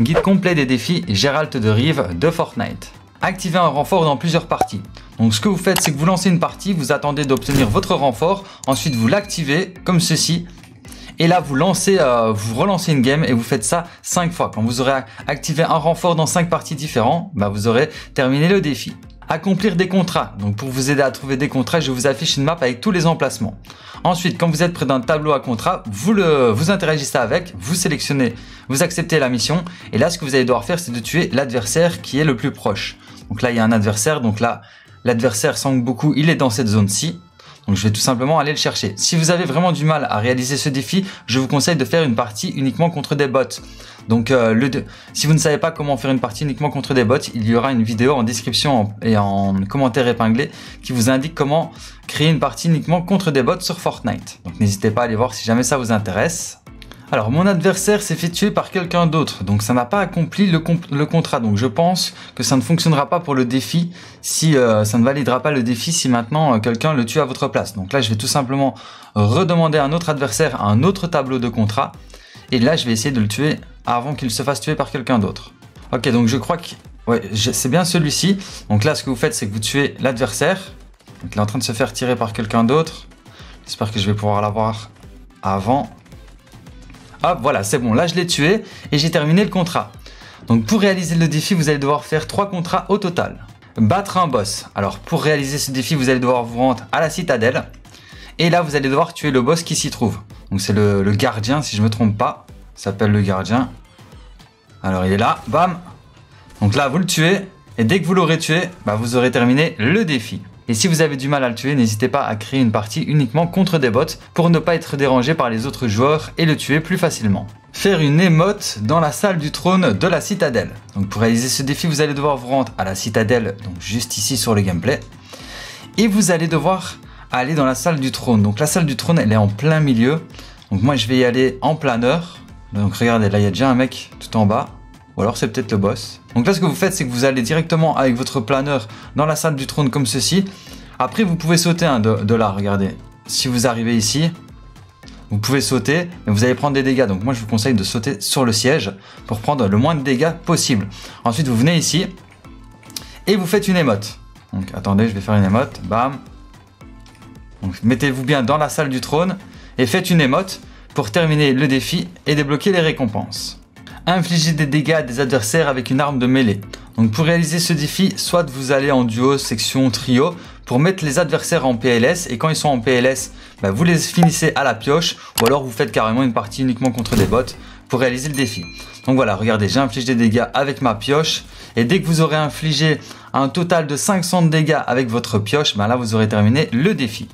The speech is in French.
Guide complet des défis Gérald de Rive de Fortnite. Activez un renfort dans plusieurs parties. Donc ce que vous faites, c'est que vous lancez une partie, vous attendez d'obtenir votre renfort, ensuite vous l'activez comme ceci. Et là, vous lancez, euh, vous relancez une game et vous faites ça 5 fois. Quand vous aurez activé un renfort dans 5 parties différentes, bah, vous aurez terminé le défi. Accomplir des contrats. Donc pour vous aider à trouver des contrats, je vous affiche une map avec tous les emplacements. Ensuite, quand vous êtes près d'un tableau à contrat, vous le, vous interagissez avec, vous sélectionnez, vous acceptez la mission. Et là, ce que vous allez devoir faire, c'est de tuer l'adversaire qui est le plus proche. Donc là, il y a un adversaire. Donc là, l'adversaire semble beaucoup, il est dans cette zone-ci. Donc je vais tout simplement aller le chercher. Si vous avez vraiment du mal à réaliser ce défi, je vous conseille de faire une partie uniquement contre des bots. Donc euh, le si vous ne savez pas comment faire une partie uniquement contre des bots, il y aura une vidéo en description et en commentaire épinglé qui vous indique comment créer une partie uniquement contre des bots sur Fortnite. Donc n'hésitez pas à aller voir si jamais ça vous intéresse. Alors mon adversaire s'est fait tuer par quelqu'un d'autre, donc ça n'a pas accompli le, contrat. Donc je pense que ça ne fonctionnera pas pour le défi si euh, ça ne validera pas le défi si maintenant euh, quelqu'un le tue à votre place. Donc là je vais tout simplement redemander à un autre adversaire un autre tableau de contrat. Et là je vais essayer de le tuer avant qu'il se fasse tuer par quelqu'un d'autre. Ok donc je crois que ouais, c'est bien celui-ci. Donc là ce que vous faites c'est que vous tuez l'adversaire. Donc il est en train de se faire tirer par quelqu'un d'autre. J'espère que je vais pouvoir l'avoir avant. Hop, voilà, c'est bon. Là, je l'ai tué et j'ai terminé le contrat. Donc, pour réaliser le défi, vous allez devoir faire trois contrats au total. Battre un boss. Alors, pour réaliser ce défi, vous allez devoir vous rendre à la citadelle. Et là, vous allez devoir tuer le boss qui s'y trouve. Donc, c'est le, gardien, si je ne me trompe pas. S'appelle le gardien. Alors, il est là. Bam. Donc là, vous le tuez. Et dès que vous l'aurez tué, bah, vous aurez terminé le défi. Et si vous avez du mal à le tuer, n'hésitez pas à créer une partie uniquement contre des bots pour ne pas être dérangé par les autres joueurs et le tuer plus facilement. Faire une émote dans la salle du trône de la citadelle. Donc pour réaliser ce défi, vous allez devoir vous rendre à la citadelle, donc juste ici sur le gameplay. Et vous allez devoir aller dans la salle du trône. Donc la salle du trône, elle est en plein milieu. Donc moi, je vais y aller en planeur. Donc regardez, là, il y a déjà un mec tout en bas. Ou alors c'est peut-être le boss. Donc là ce que vous faites c'est que vous allez directement avec votre planeur dans la salle du trône comme ceci. Après vous pouvez sauter hein, de, là, regardez. Si vous arrivez ici, vous pouvez sauter, mais vous allez prendre des dégâts. Donc moi je vous conseille de sauter sur le siège pour prendre le moins de dégâts possible. Ensuite vous venez ici et vous faites une émote. Donc attendez, je vais faire une émote, bam. Donc mettez-vous bien dans la salle du trône et faites une émote pour terminer le défi et débloquer les récompenses infliger des dégâts à des adversaires avec une arme de mêlée. Donc pour réaliser ce défi, soit vous allez en duo, section, trio pour mettre les adversaires en PLS et quand ils sont en PLS, bah, vous les finissez à la pioche ou alors vous faites carrément une partie uniquement contre des bots pour réaliser le défi. Donc voilà, regardez, j'ai infligé des dégâts avec ma pioche et dès que vous aurez infligé un total de 500 dégâts avec votre pioche, bah là vous aurez terminé le défi.